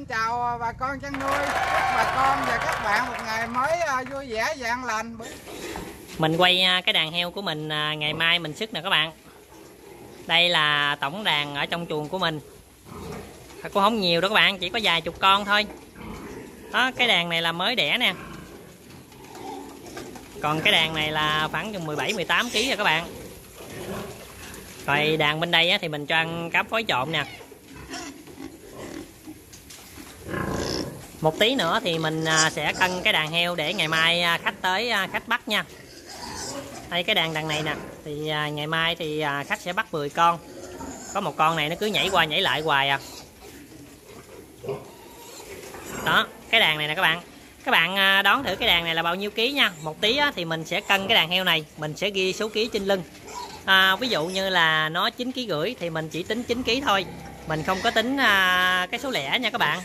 xin chào bà con chăn nuôi, các bà con và các bạn một ngày mới à, vui vẻ và an lành. Mình quay à, cái đàn heo của mình à, ngày mai mình sức nè các bạn. Đây là tổng đàn ở trong chuồng của mình. Cũng không nhiều đó các bạn, chỉ có vài chục con thôi. Đó, cái đàn này là mới đẻ nè. Còn cái đàn này là khoảng chừng 17 18 kg rồi các bạn. Rồi đàn bên đây thì mình cho ăn cáp phối trộn nè. Một tí nữa thì mình à, sẽ cân cái đàn heo để ngày mai à, khách tới à, khách bắt nha. Đây cái đàn đàn này nè, thì ngày mai thì khách sẽ bắt 10 con. Có một con này nó cứ nhảy qua nhảy lại hoài à. Đó, cái đàn này nè các bạn. Các bạn đón thử cái đàn này là bao nhiêu ký nha. Một tí thì mình sẽ cân cái đàn heo này, mình sẽ ghi số ký trên lưng. À, ví dụ như là nó 9 ký rưỡi thì mình chỉ tính 9 ký thôi. Mình không có tính cái số lẻ nha các bạn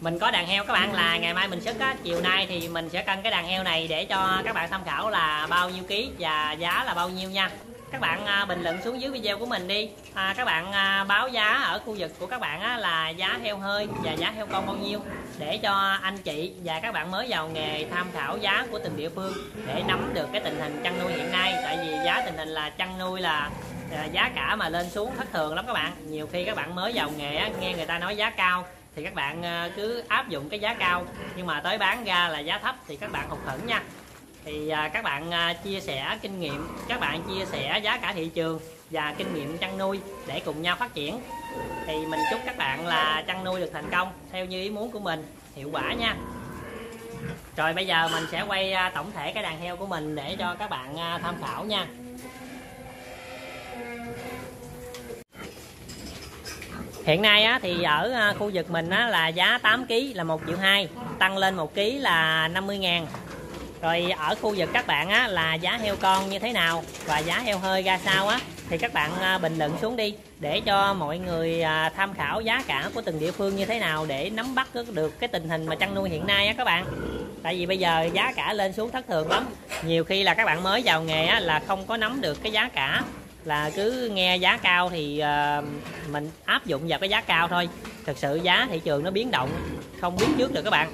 mình có đàn heo các bạn là ngày mai mình sức á chiều nay thì mình sẽ cân cái đàn heo này để cho các bạn tham khảo là bao nhiêu ký và giá là bao nhiêu nha. Các bạn à, bình luận xuống dưới video của mình đi. À, các bạn à, báo giá ở khu vực của các bạn á, là giá heo hơi và giá heo con bao nhiêu để cho anh chị và các bạn mới vào nghề tham khảo giá của từng địa phương để nắm được cái tình hình chăn nuôi hiện nay. Tại vì giá tình hình là chăn nuôi là à, giá cả mà lên xuống thất thường lắm các bạn. Nhiều khi các bạn mới vào nghề á, nghe người ta nói giá cao thì các bạn ờ, cứ áp dụng cái giá cao, nhưng mà tới bán ra là giá thấp thì các bạn hụt hẫng nha. Thì ờ, các bạn ờ, chia sẻ kinh nghiệm, các bạn chia sẻ giá cả thị trường và kinh nghiệm chăn nuôi để cùng nhau phát triển. Thì mình chúc các bạn là chăn nuôi được thành công theo như ý muốn của mình, hiệu quả nha. Rồi bây giờ mình sẽ quay tổng thể cái đàn heo của mình để cho các bạn tham khảo nha. Hiện nay á, thì ở à, khu vực mình á, là giá 8 kg là 1 triệu 2 tăng lên 1 kg là 50 ngàn. Rồi ở khu vực các bạn á, là giá heo con như thế nào và giá heo hơi ra sao á thì các bạn à, bình luận xuống đi để cho mọi người à, tham khảo giá cả của từng địa phương như thế nào để nắm bắt được cái tình hình mà chăn nuôi hiện nay á các bạn. Tại vì bây giờ giá cả lên xuống thất thường lắm. Nhiều khi là các bạn mới vào nghề á, là không có nắm được cái giá cả là cứ nghe giá cao thì uh, mình áp dụng vào cái giá cao thôi. Thực sự giá thị trường nó biến động không biết trước được các bạn.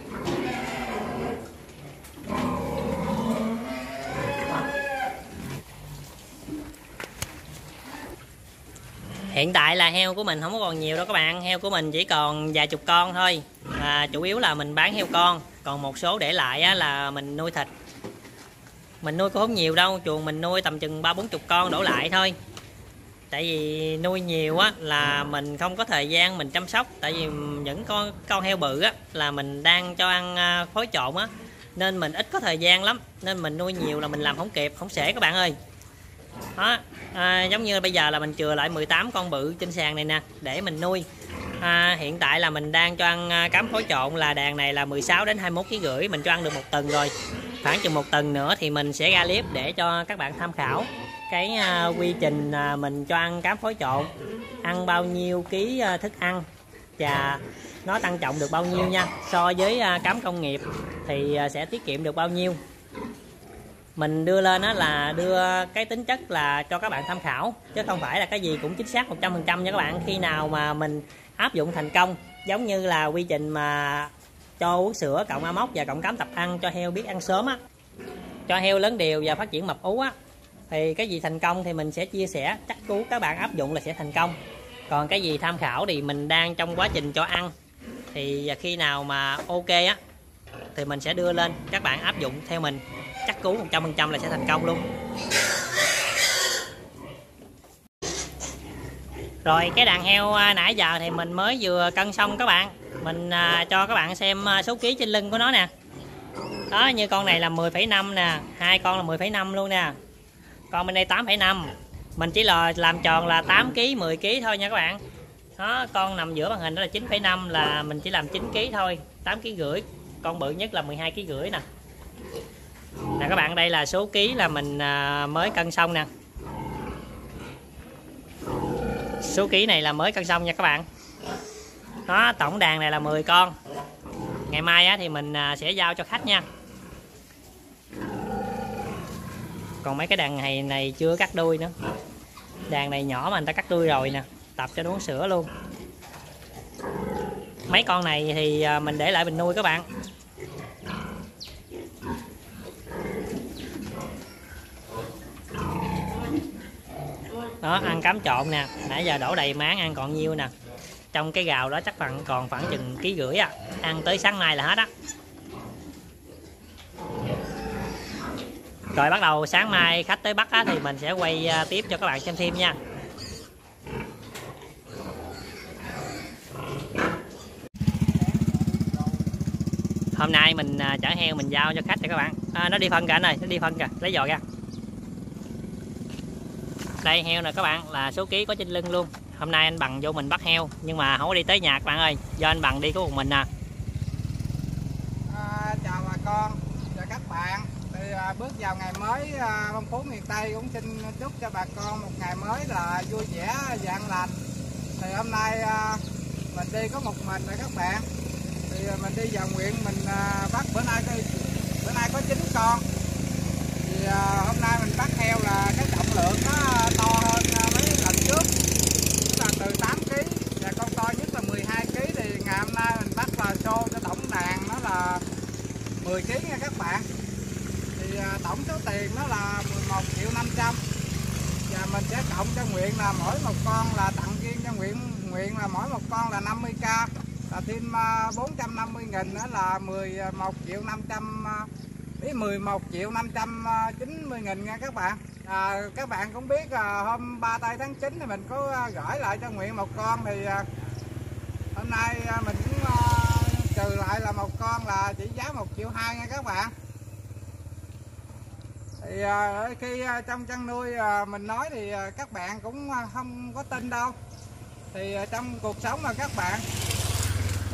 Hiện tại là heo của mình không có còn nhiều đâu các bạn. Heo của mình chỉ còn vài chục con thôi. À, chủ yếu là mình bán heo con. Còn một số để lại á, là mình nuôi thịt mình nuôi cũng không nhiều đâu chuồng mình nuôi tầm chừng ba bốn chục con đổ lại thôi. Tại vì nuôi nhiều á là mình không có thời gian mình chăm sóc. Tại vì những con con heo bự á là mình đang cho ăn à, phối trộn á. Nên mình ít có thời gian lắm. Nên mình nuôi nhiều là mình làm không kịp không sể các bạn ơi. Đó à, giống như bây giờ là mình chừa lại 18 con bự trên sàn này nè để mình nuôi. À, hiện tại là mình đang cho ăn à, cám phối trộn là đàn này là 16 đến 21 kg rưỡi mình cho ăn được một tuần rồi khoảng chừng một tuần nữa thì mình sẽ ra clip để cho các bạn tham khảo cái à, quy trình à, mình cho ăn cám phối trộn, ăn bao nhiêu ký à, thức ăn và nó tăng trọng được bao nhiêu nha. So với cám công nghiệp thì sẽ tiết kiệm được bao nhiêu. Mình đưa lên đó là đưa cái tính chất là cho các bạn tham khảo, chứ không phải là cái gì cũng chính xác 100% nha các bạn. Khi nào mà mình áp dụng thành công, giống như là quy trình mà cho uống sữa, cộng amox và cộng cám tập ăn, cho heo biết ăn sớm á. Cho heo lớn đều và phát triển mập ú á. Thì cái gì thành công thì mình sẽ chia sẻ, chắc cú các bạn áp dụng là sẽ thành công. Còn cái gì tham khảo thì mình đang trong quá trình cho ăn. Thì khi nào mà ok á, thì mình sẽ đưa lên. Các bạn áp dụng theo mình. Chắc cú 100% là sẽ thành công luôn. Rồi cái đàn heo à, nãy giờ thì mình mới vừa cân xong các bạn. Mình à, cho các bạn xem à, số ký trên lưng của nó nè. Đó như con này là 10,5 nè hai con là 10,5 luôn nè. Con bên đây 8,5 mình chỉ là làm tròn là 8 kg 10 kg thôi nha các bạn. Đó con nằm giữa màn hình đó là 9,5 là mình chỉ làm 9 kg thôi 8 kg rưỡi. Con bự nhất là 12 kg rưỡi nè. Nè các bạn đây là số ký là mình mới cân xong nè. Số ký này là mới cân xong nha các bạn. Đó tổng đàn này là 10 con. Ngày mai á, thì mình à, sẽ giao cho khách nha. Còn mấy cái đàn này này chưa cắt đuôi nữa. Đàn này nhỏ mà người ta cắt đuôi rồi nè tập cho nó uống sữa luôn. Mấy con này thì à, mình để lại mình nuôi các bạn. Đó ăn cám trộn nè. Nãy giờ đổ đầy máng ăn còn nhiêu nè. Trong cái gào đó chắc phần còn khoảng chừng ký rưỡi à. Ăn tới sáng mai là hết á. Rồi bắt đầu sáng mai khách tới bắt á, thì mình sẽ quay à, tiếp cho các bạn xem thêm nha. Hôm nay mình à, chở heo mình giao cho khách cho các bạn. À, nó đi phân cả này, nó đi phân kìa lấy giò ra đây heo nè các bạn là số ký có trên lưng luôn. Hôm nay anh bằng vô mình bắt heo nhưng mà không có đi tới nhà các bạn ơi. Do anh bằng đi có một mình à À, chào bà con chào các bạn. Thì à, bước vào ngày mới à, phong phú miền tây cũng xin chúc cho bà con một ngày mới là vui vẻ vạn lành. Thì hôm nay à, mình đi có một mình rồi các bạn. Thì à, mình đi vào nguyện mình à, bắt bữa nay có bữa nay có chín con. Thì à, hôm nay mình bắt heo là cái trọng lượng nó to hơn à, mấy lần trước Tức là từ 8 kg và con to nhất là 12 kg thì ngày hôm nay mình bắt là xô cho tổng đàn nó là 10 kg nha các bạn. Thì à, tổng số tiền nó là 11 triệu 500 và mình sẽ cộng cho nguyện là mỗi một con là tặng riêng cho nguyện nguyện là mỗi một con là 50k là thêm à, 450 nghìn nữa là 11 à, triệu 500 ý 11 triệu 590 nghìn nha các bạn. À, các bạn cũng biết à, hôm 3 tây tháng 9 thì mình có gửi lại cho Nguyện một con thì à, hôm nay à, mình cũng lại là một con là chỉ giá 1 triệu 2 nha các bạn. Thì à, khi à, trong chăn nuôi à, mình nói thì các bạn cũng không có tin đâu. Thì trong cuộc sống mà các bạn,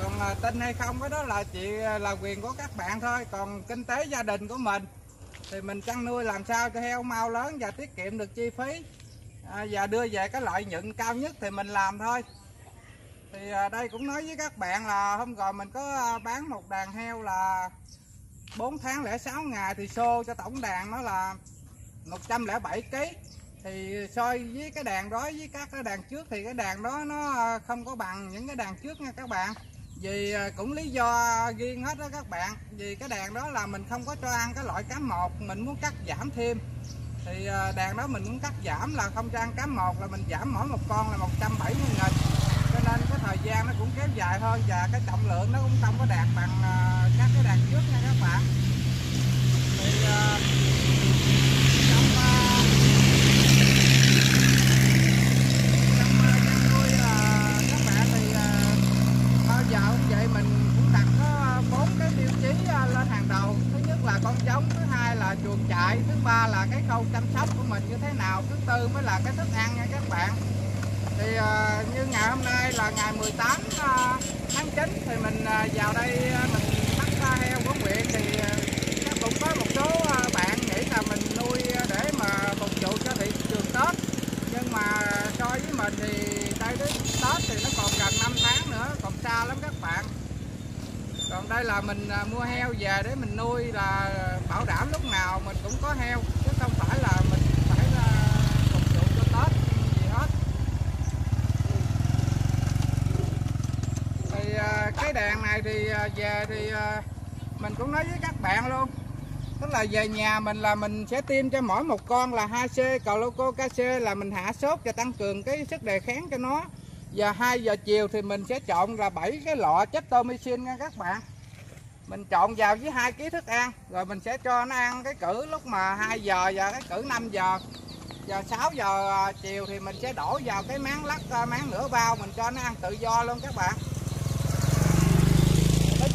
còn tin hay không cái đó là chị là quyền của các bạn thôi. Còn kinh tế gia đình của mình, thì mình chăn nuôi làm sao cho heo, mau lớn và tiết kiệm được chi phí và đưa về cái lợi nhuận cao nhất thì mình làm thôi thì à, đây cũng nói với các bạn là hôm rồi mình có à, bán một đàn heo là 4 tháng lẻ 6 ngày thì xô cho tổng đàn nó là 107 kg thì so với cái đàn đó, với các cái đàn trước thì cái đàn đó nó à, không có bằng những cái đàn trước nha các bạn. Vì cũng lý do riêng hết đó các bạn. Vì cái đàn đó là mình không có cho ăn cái loại cá một, mình muốn cắt giảm thêm. Thì đàn đó mình muốn cắt giảm là không cho ăn cá một là mình giảm mỗi một con là 170 nghìn bảy mươi cái thời gian nó cũng kéo dài hơn và cái trọng lượng nó cũng không có đạt bằng à, các cái đàn trước nha các bạn. Thì à, trong à, trong chăn nuôi là các bạn thì bao giờ cũng vậy, mình cũng đặt có bốn cái tiêu chí lên hàng đầu. Thứ nhất là con giống, thứ hai là chuồng trại, thứ ba là cái khâu chăm sóc của mình như thế nào, thứ tư mới là cái thức ăn nha các bạn thì uh, như ngày hôm nay là ngày 18 uh, à, tháng 9 thì mình uh, vào đây uh, mình bắt uh, heo của huyện thì uh, cũng có một số uh, bạn nghĩ là mình nuôi để mà phục vụ cho thị trường Tết. Nhưng mà so với mình thì đây đến Tết thì nó còn gần 5 tháng nữa còn xa lắm các bạn. Còn đây là mình mua heo về để mình nuôi là bảo đảm lúc nào mình cũng có heo chứ không phải là mình phải là phục vụ cho Tết gì hết thì à, cái đàn này thì à, về thì à, mình cũng nói với các bạn luôn. Tức là về nhà mình là mình sẽ tiêm cho mỗi một con là 2C Coloco KC là mình hạ sốt và tăng cường cái sức đề kháng cho nó. Và 2 giờ chiều thì mình sẽ trộn là 7 cái lọ chất tomicin nha các bạn. Mình trộn vào với hai ký thức ăn, rồi mình sẽ cho nó ăn cái cử lúc mà 2 giờ và cái cử 5 giờ. Giờ 6 giờ à, chiều thì mình sẽ đổ vào cái máng lắc máng nửa bao, mình cho nó ăn tự do luôn các bạn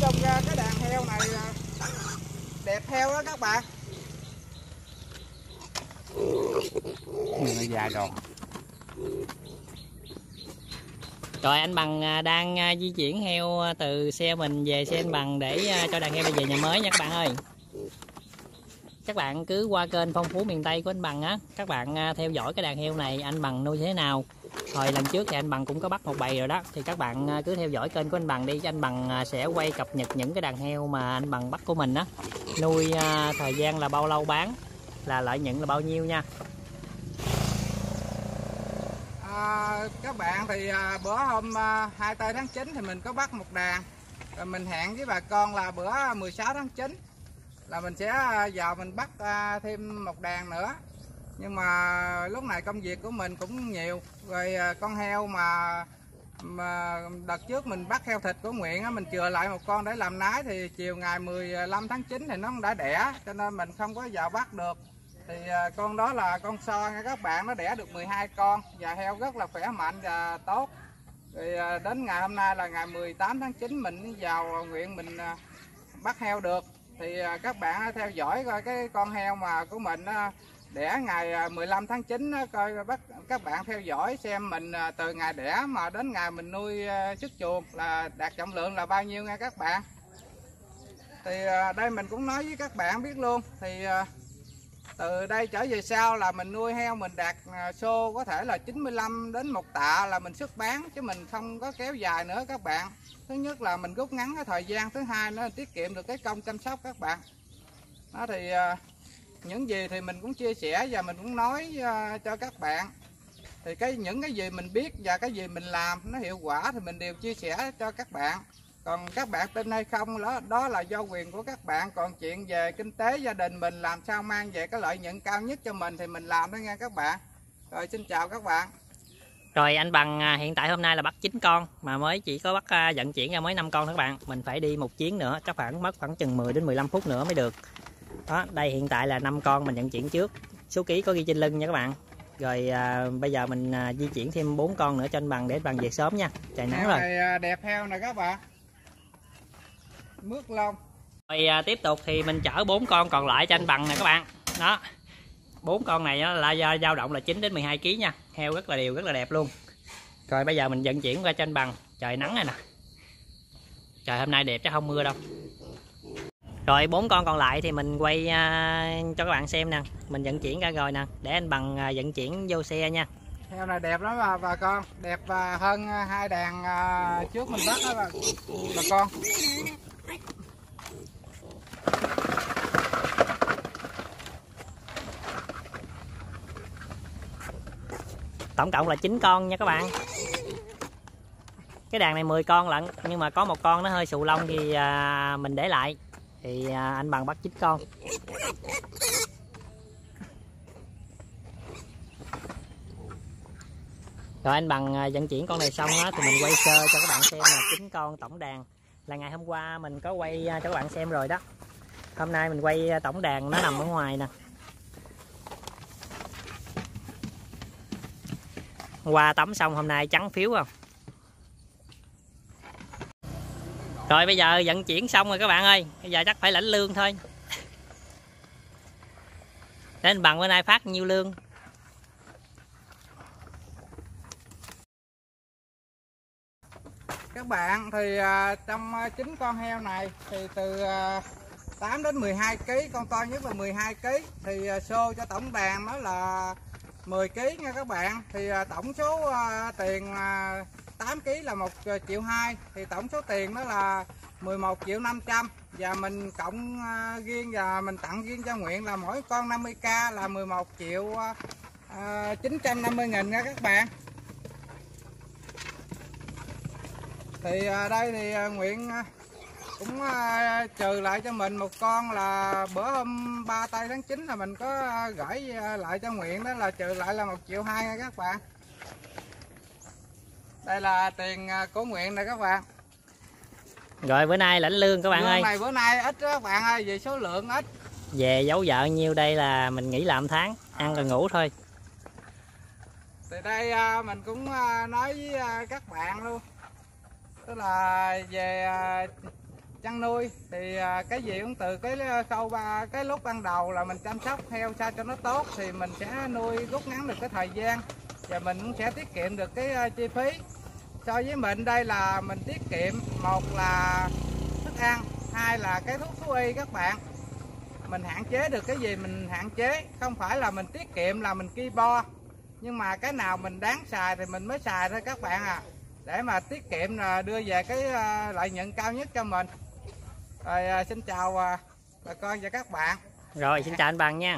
chung ra cái đàn heo này à, đẹp heo đó các bạn nó già rồi Rồi anh Bằng à, đang à, di chuyển heo à, từ xe mình về xe anh Bằng để à, cho đàn heo đi về nhà mới nha các bạn ơi. Các bạn cứ qua kênh Phong Phú miền Tây của anh Bằng á, các bạn à, theo dõi cái đàn heo này anh Bằng nuôi thế nào. Hồi lần trước thì anh Bằng cũng có bắt một bầy rồi đó, thì các bạn à, cứ theo dõi kênh của anh Bằng đi, anh Bằng à, sẽ quay cập nhật những cái đàn heo mà anh Bằng bắt của mình á. Nuôi thời gian là bao lâu bán, là lợi nhuận là bao nhiêu nha. À, các bạn thì à, bữa hôm à, 24 tháng 9 thì mình có bắt một đàn rồi mình hẹn với bà con là bữa 16 tháng 9 là mình sẽ à, vào mình bắt à, thêm một đàn nữa. Nhưng mà lúc này công việc của mình cũng nhiều. Rồi à, con heo mà mà đợt trước mình bắt heo thịt của Nguyện á, mình chừa lại một con để làm nái thì chiều ngày 15 tháng 9 thì nó cũng đã đẻ cho nên mình không có vào bắt được. Thì con đó là con so nha các bạn nó đẻ được 12 con. Và heo rất là khỏe mạnh và tốt. Thì đến ngày hôm nay là ngày 18 tháng 9 mình vào nguyện mình bắt heo được thì à, các bạn theo dõi coi cái con heo mà của mình à, đẻ ngày à, 15 tháng 9 coi bắt, các bạn theo dõi xem mình từ ngày đẻ mà đến ngày mình nuôi xuất chuồng là đạt trọng lượng là bao nhiêu nha các bạn. Thì đây mình cũng nói với các bạn biết luôn. Thì từ đây trở về sau là mình nuôi heo, mình đạt à, xô có thể là 95 đến một tạ là mình xuất bán, chứ mình không có kéo dài nữa các bạn. Thứ nhất là mình rút ngắn cái thời gian, thứ hai nữa là tiết kiệm được cái công chăm sóc các bạn. Đó thì à, những gì thì mình cũng chia sẻ và mình cũng nói à, cho các bạn. Thì cái, những cái gì mình biết và cái gì mình làm nó hiệu quả thì mình đều chia sẻ cho các bạn còn các bạn tin hay không đó đó là do quyền của các bạn còn chuyện về kinh tế gia đình mình làm sao mang về cái lợi nhuận cao nhất cho mình thì mình làm đó nha các bạn rồi xin chào các bạn Rồi anh bằng à, hiện tại hôm nay là bắt 9 con mà mới chỉ có bắt à, vận chuyển ra mới 5 con thôi các bạn. Mình phải đi một chuyến nữa, chắc khoảng mất khoảng chừng 10 đến 15 phút nữa mới được. Đó, đây hiện tại là 5 con mình vận chuyển trước. Số ký có ghi trên lưng nha các bạn. Rồi à, bây giờ mình à, di chuyển thêm 4 con nữa cho anh bằng để anh bằng về sớm nha. Trời nắng rồi. à, đẹp heo nè các bạn mướt lông Rồi à, tiếp tục thì mình chở bốn con còn lại cho anh bằng nè các bạn. Đó. bốn con này á, là dao động là 9 đến 12 kg nha. Heo rất là đều, rất là đẹp luôn. Rồi bây giờ mình vận chuyển qua cho anh bằng. Trời nắng này nè. Trời hôm nay đẹp chắc không mưa đâu. Rồi bốn con còn lại thì mình quay à, cho các bạn xem nè. Mình vận chuyển ra rồi nè, để anh bằng à, vận chuyển vô xe nha. heo này đẹp lắm bà, bà con đẹp hơn à, hai đàn trước mình bắt đó bà, bà con Tổng cộng là 9 con nha các bạn. Cái đàn này 10 con lận, nhưng mà có một con nó hơi xù lông thì à, mình để lại. Thì à, anh bằng bắt 9 con. Rồi anh bằng à, vận chuyển con này xong á thì mình quay sơ cho các bạn xem là chín con tổng đàn. Là ngày hôm qua mình có quay à, cho các bạn xem rồi đó. Hôm nay mình quay à, tổng đàn nó nằm ở ngoài nè. Qua tắm xong hôm nay trắng phiếu không? Rồi, bây giờ vận chuyển xong rồi các bạn ơi. Bây giờ chắc phải lãnh lương thôi. Để anh bằng bữa nay phát nhiêu lương? Các bạn, thì à, trong à, chín con heo này thì từ à, 8 đến 12 kg con to nhất là 12 kg thì xô cho tổng đàn nó là 10 kg nha các bạn. Thì à, tổng số à, tiền à, 8 kg là 1 triệu 2 thì tổng số tiền đó là 11 triệu 500 và mình cộng riêng và mình tặng riêng cho Nguyện là mỗi con 50k là 11 triệu 950 nghìn nha các bạn. Thì đây thì Nguyện cũng à, trừ lại cho mình một con là bữa hôm 3 tây tháng 9 là mình có à, gửi à, lại cho Nguyện đó là trừ lại là một triệu hai nha các bạn. Đây là tiền của Nguyện nè các bạn. Rồi bữa nay lãnh lương các bạn Lương ơi. này bữa nay ít đó các bạn ơi vì số lượng ít. Về giấu vợ nhiêu đây là mình nghỉ làm tháng ăn rồi ngủ thôi. Thì đây mình cũng nói với các bạn luôn. Tức là về chăn nuôi. Thì à, cái gì cũng từ cái à, khâu ba, cái lúc ban đầu là mình chăm sóc heo sao cho nó tốt thì mình sẽ nuôi rút ngắn được cái thời gian và mình cũng sẽ tiết kiệm được cái à, chi phí. So với mình đây là mình tiết kiệm, một là thức ăn, hai là cái thuốc thú y các bạn. Mình hạn chế được cái gì mình hạn chế, không phải là mình tiết kiệm là mình ki bo. Nhưng mà cái nào mình đáng xài thì mình mới xài thôi các bạn à để mà tiết kiệm là đưa về cái lợi nhuận cao nhất cho mình rồi à, xin chào à, bà con và các bạn. Rồi xin chào anh bằng nha.